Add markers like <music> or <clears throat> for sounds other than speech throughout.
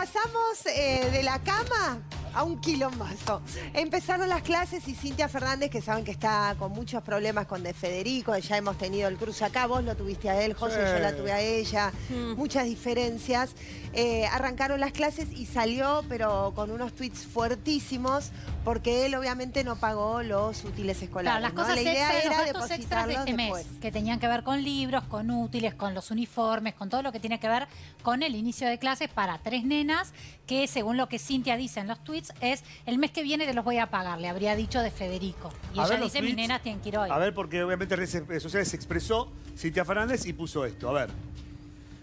pasamos eh, de la cama a un quilombazo. Empezaron las clases y Cintia Fernández, que saben que está con muchos problemas con De Federico, ya hemos tenido el cruce acá, vos lo tuviste a él, José, Sí. yo la tuve a ella, Mm. muchas diferencias. Eh, arrancaron las clases y salió, pero con unos tweets fuertísimos, porque él obviamente no pagó los útiles escolares. Claro, las ¿no? cosas La idea era los extras de este después. mes, que tenían que ver con libros, con útiles, con los uniformes, con todo lo que tiene que ver con el inicio de clases para tres nenas, que según lo que Cintia dice en los tweets, es el mes que viene te los voy a pagar, le habría dicho de Federico. Y A ella ver los dice, mis tweets. nenas tienen que ir hoy. A ver, porque obviamente en redes sociales se expresó Cintia Fernández y puso esto. A ver.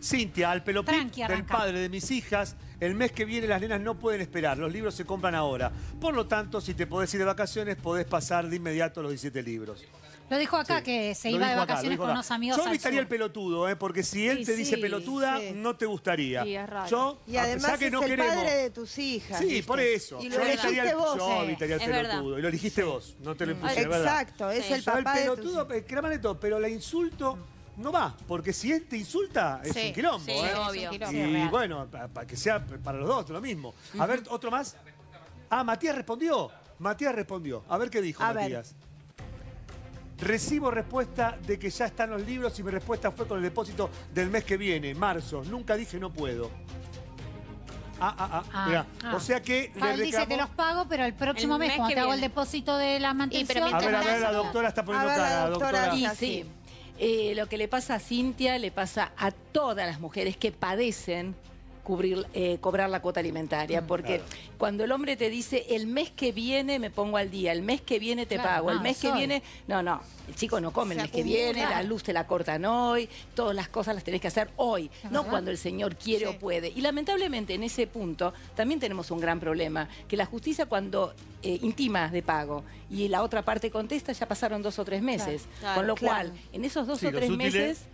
Cintia, al pelopit Tranqui, del arranca. padre de mis hijas, el mes que viene las nenas no pueden esperar, los libros se compran ahora. Por lo tanto, si te podés ir de vacaciones, podés pasar de inmediato los 17 libros. Lo dijo acá Sí. que se Lo iba de acá, vacaciones con unos amigos Yo evitaría el pelotudo, ¿eh? porque si él Sí, te dice sí, pelotuda, sí. no te gustaría. Sí, es raro. Yo, Y además que es no el queremos... padre de tus hijas. Sí, ¿viste? por eso. Y yo lo evitaría elegiste el, vos. yo evitaría el pelotudo. Y lo elegiste vos, no te lo impuse. Exacto, es Sí. el Yo el papá de tus pelotudo, eh, créanme todo, pero la insulto no va, porque si él te insulta es Sí, un quilombo, sí, ¿eh? obvio. quilombo. Y real. bueno, para que sea para los dos, lo mismo. A ver, otro más. Ah, Matías respondió. Matías respondió. A ver qué dijo A ver. Matías. Recibo respuesta de que ya están los libros y mi respuesta fue con el depósito del mes que viene, marzo. Nunca dije no puedo. Ah, ah, ah. Ah, mirá. ah. O sea que le Cal dice, reclamó- te los pago, pero el próximo El mes, mes cuando que te hago el viene. depósito de la mantención... A ver, a ver, la doctora está poniendo A ver, la cara, doctora doctora. Y sí, eh, lo que le pasa a Cintia le pasa a todas las mujeres que padecen cubrir, eh, cobrar la cuota alimentaria, porque cuando el hombre te dice el mes que viene me pongo al día, el mes que viene te Claro, pago, el no, mes que viene, no, no, el chico no come el mes que viene, la luz te la cortan hoy, todas las cosas las tenés que hacer hoy, Es no verdad. cuando el señor quiere Sí. o puede. Y lamentablemente en ese punto también tenemos un gran problema, que la justicia cuando eh, intima de pago y la otra parte contesta, ya pasaron dos o tres meses. Claro, Con lo claro. cual, en esos dos Sí, o tres útiles. meses...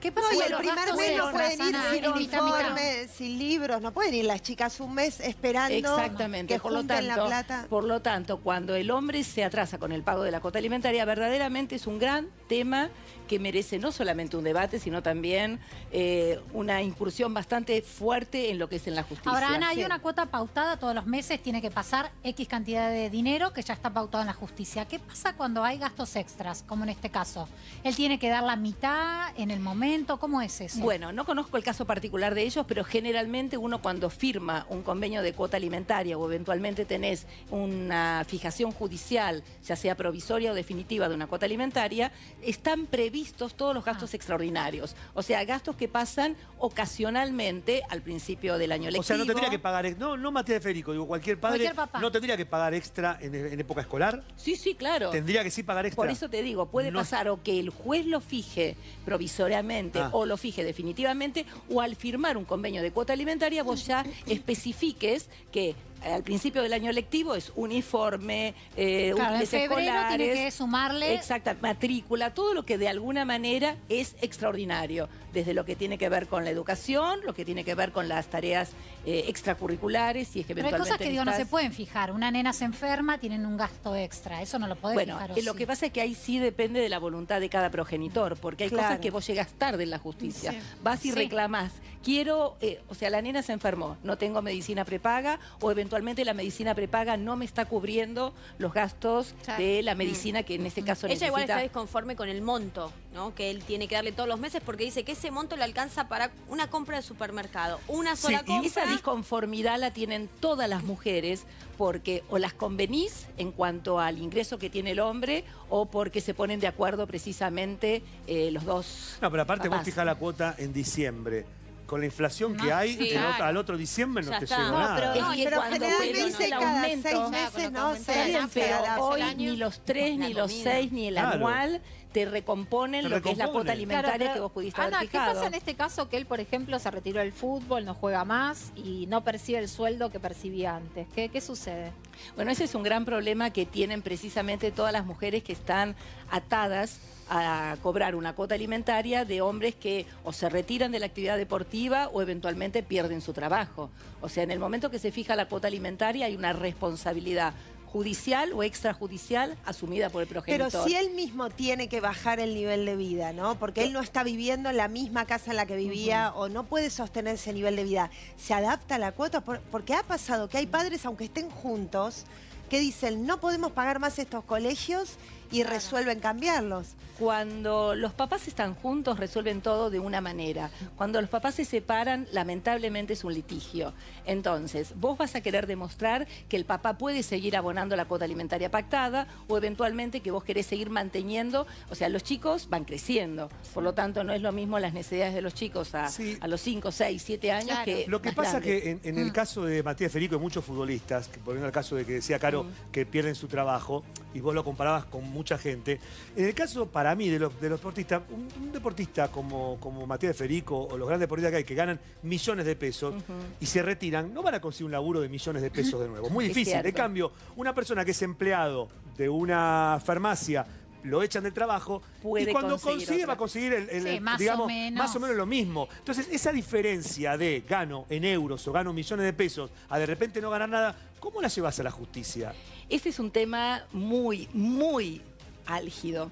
¿Qué pasa No, y el primer mes no pueden ir sin uniforme, sin libros, no pueden ir las chicas un mes esperando Exactamente, que por lo, tanto, la plata. por lo tanto, cuando el hombre se atrasa con el pago de la cuota alimentaria, verdaderamente es un gran tema que merece no solamente un debate, sino también eh, una incursión bastante fuerte en lo que es en la justicia. Ahora, Ana, hay Sí. una cuota pautada todos los meses, tiene que pasar X cantidad de dinero que ya está pautado en la justicia. ¿Qué pasa cuando hay gastos extras, como en este caso? ¿Él tiene que dar la mitad en el momento? ¿Cómo es eso? Bueno, no conozco el caso particular de ellos, pero generalmente uno cuando firma un convenio de cuota alimentaria o eventualmente tenés una fijación judicial, ya sea provisoria o definitiva de una cuota alimentaria, están previstos todos los gastos Ah. extraordinarios. O sea, gastos que pasan ocasionalmente al principio del año lectivo. O sea, no tendría que pagar, no, no Matías de Federico, digo, cualquier padre Cualquier papá. no tendría que pagar extra en, en época escolar. Sí, sí, claro. Tendría que sí pagar extra. Por eso te digo, puede No- pasar o que el juez lo fije provisoriamente Ah. o lo fije definitivamente, o al firmar un convenio de cuota alimentaria vos ya <clears throat> especifiques que al principio del año lectivo es uniforme, eh, Claro, en febrero tiene que sumarle... Exacta, matrícula, todo lo que de alguna manera es extraordinario, desde lo que tiene que ver con la educación, lo que tiene que ver con las tareas eh, extracurriculares, si es que Pero hay cosas que digo, no se pueden fijar. Una nena se enferma, tienen un gasto extra. Eso no lo podés Bueno, fijar. ¿o eh, lo sí? que pasa es que ahí sí depende de la voluntad de cada progenitor, porque hay Claro. cosas que vos llegas tarde en la justicia. Sí. Vas y Sí. reclamás, quiero, eh, o sea, la nena se enfermó, no tengo medicina prepaga, o eventualmente la medicina prepaga no me está cubriendo los gastos Claro. de la medicina que en este caso Ella igual está disconforme con el monto, ¿no? Que él tiene que darle todos los meses porque dice que ese monto le alcanza para una compra de supermercado. Una Sí, sola y compra. Esa disconformidad la tienen todas las mujeres porque o las convenís en cuanto al ingreso que tiene el hombre o porque se ponen de acuerdo precisamente eh, los dos. No, pero aparte vos fijás la cuota en diciembre. Con la inflación que No, hay, sí, el otro- claro. al otro diciembre no Ya te está. llega No, nada. pero- No, Es que pero cuando generalmente pedís el cada aumento- seis meses no se, bien, pero adapta. hoy ni los tres, ni los seis, ni el Claro. anual te recomponen Te lo que es la cuota alimentaria Claro, pero, que vos pudiste Ana, haber ¿qué pasa en este caso que él, por ejemplo, se retiró del fútbol, no juega más y no percibe el sueldo que percibía antes? ¿Qué, qué sucede? Bueno, ese es un gran problema que tienen precisamente todas las mujeres que están atadas a cobrar una cuota alimentaria de hombres que o se retiran de la actividad deportiva o eventualmente pierden su trabajo. O sea, en el momento que se fija la cuota alimentaria hay una responsabilidad judicial o extrajudicial asumida por el Pero progenitor. si él mismo tiene que bajar el nivel de vida, ¿no? Porque él no está viviendo en la misma casa en la que vivía o no puede sostener ese nivel de vida. ¿Se adapta a la cuota? Por- Porque ha pasado que hay padres, aunque estén juntos, que dicen, no podemos pagar más estos colegios y resuelven cambiarlos. Cuando los papás están juntos resuelven todo de una manera. Cuando los papás se separan, lamentablemente es un litigio. Entonces, vos vas a querer demostrar que el papá puede seguir abonando la cuota alimentaria pactada o eventualmente que vos querés seguir manteniendo, o sea, los chicos van creciendo. Por lo tanto, no es lo mismo las necesidades de los chicos a, Sí. a los 5, 6, 7 años Claro. que Lo que pasa grandes. que en, en el caso de Matías Federico y muchos futbolistas, que poniendo el caso de que decía Caro que pierden su trabajo, y vos lo comparabas con mucha gente, en el caso para mí de los, de los deportistas, un, un deportista como, como Matías Federico o los grandes deportistas que hay que ganan millones de pesos y se retiran, no van a conseguir un laburo de millones de pesos de nuevo. Muy difícil. En cierto. cambio, una persona que es empleado de una farmacia, lo echan del trabajo Puede y cuando conseguir consigue otra. va a conseguir el, el- Sí, el- más o digamos, menos. más o menos lo mismo. Entonces, esa diferencia de gano en euros o gano millones de pesos a de repente no ganar nada, ¿cómo la llevas a la justicia? Ese es un tema muy, muy álgido,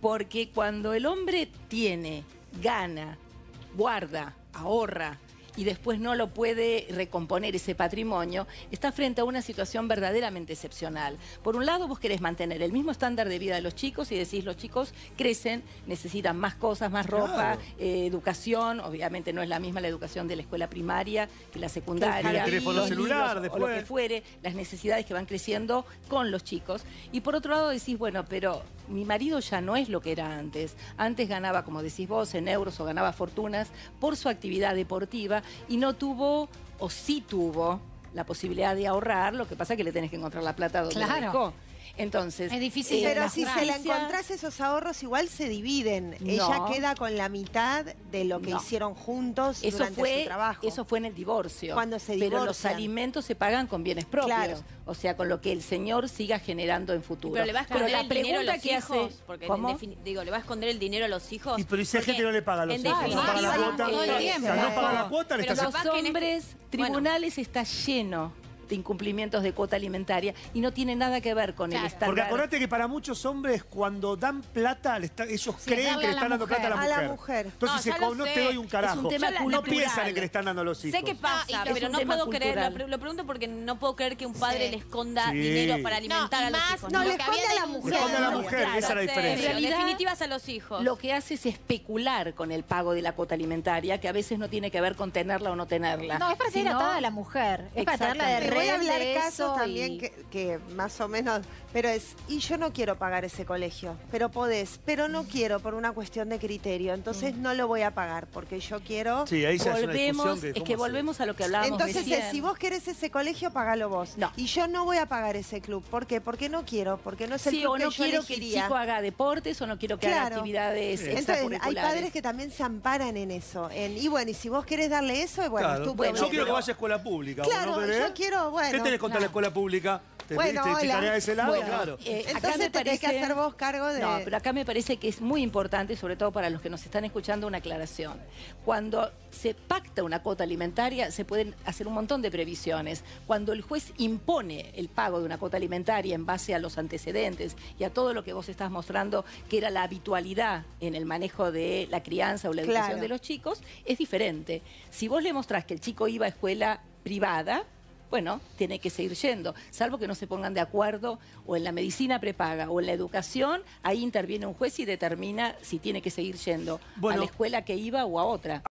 porque cuando el hombre tiene, gana, guarda, ahorra y después no lo puede recomponer ese patrimonio, está frente a una situación verdaderamente excepcional. Por un lado, vos querés mantener el mismo estándar de vida de los chicos y decís, los chicos crecen, necesitan más cosas, más ropa, Claro. eh, educación, obviamente no es la misma la educación de la escuela primaria que la secundaria, el teléfono los celular, libros, o lo que después. fuere, las necesidades que van creciendo con los chicos. Y por otro lado decís, bueno, pero mi marido ya no es lo que era antes. Antes ganaba, como decís vos, en euros o ganaba fortunas por su actividad deportiva y no tuvo, o sí tuvo, la posibilidad de ahorrar, lo que pasa es que le tenés que encontrar la plata donde la Claro. Entonces, Es difícil eh, Pero si se la encontrás esos ahorros, igual se dividen. Ella queda con la mitad de lo que No. hicieron juntos Eso durante fue, su trabajo. eso fue en el divorcio. Cuando se Pero los divorcian. alimentos se pagan con bienes propios. Claro. O sea, con lo que el señor siga generando en futuro. Pero le va a esconder la el dinero a pregunta los que hijos. hace. Porque ¿Cómo? digo, le va a esconder el dinero a los hijos. Y pero ¿y si hay porque gente que no le paga a los en hijos? No paga la cuota. no paga la cuota, le estás Los este- hombres, tribunales está lleno de incumplimientos de cuota alimentaria y no tiene nada que ver con el Claro. estándar. Porque acordate que para muchos hombres, cuando dan plata, ellos Sí, creen que le a están dando mujer. plata a la A mujer. la mujer. Entonces, No, se no te doy un Es carajo. un tema no piensan en que le están dando a los hijos. Sé qué pasa, pero no puedo creer, lo, pre- lo pregunto porque no puedo creer que un padre Sí. le esconda Sí. dinero para No, alimentar a los más hijos. No, lo le que esconde a la denunciado. Le esconde a la mujer, Claro, esa es la diferencia. En En realidad, definitiva es a los hijos. Lo que hace es especular con el pago de la cuota alimentaria, que a veces no tiene que ver con tenerla o no tenerla. No, es para tener atada a la mujer. Es para tenerla de voy a hablar de casos también y- que, que más o menos, pero es, y yo no quiero pagar ese colegio, pero podés, pero no quiero por una cuestión de criterio, entonces no lo voy a pagar porque yo quiero... Sí, ahí es una volvemos, de es que volvemos a lo que hablábamos Entonces, recién. eh, si vos querés ese colegio, pagalo vos. No. Y yo no voy a pagar ese club. ¿Por qué? Porque no quiero, porque no es el Sí, club o que no yo quiero que el chico haga deportes o no quiero que haga actividades Sí. Entonces, hay padres que también se amparan en eso. En, y bueno, y si vos querés darle eso, bueno, Claro. es tu Bueno, yo quiero que vaya a escuela pública. ¿vos Claro, no yo quiero, bueno, ¿Qué tenés contra la no. escuela pública? ¿Te, Bueno, te hola. ese lado? Bueno, claro. eh, acá Entonces me tenés que parece- hacer vos cargo de... No, pero acá me parece que es muy importante, sobre todo para los que nos están escuchando, una aclaración. Cuando se pacta una cuota alimentaria, se pueden hacer un montón de previsiones. Cuando el juez impone el pago de una cuota alimentaria en base a los antecedentes y a todo lo que vos estás mostrando, que era la habitualidad en el manejo de la crianza o la educación Claro. de los chicos, es diferente. Si vos le mostrás que el chico iba a escuela privada, bueno, tiene que seguir yendo, salvo que no se pongan de acuerdo o en la medicina prepaga o en la educación, ahí interviene un juez y determina si tiene que seguir yendo Bueno. a la escuela que iba o a otra.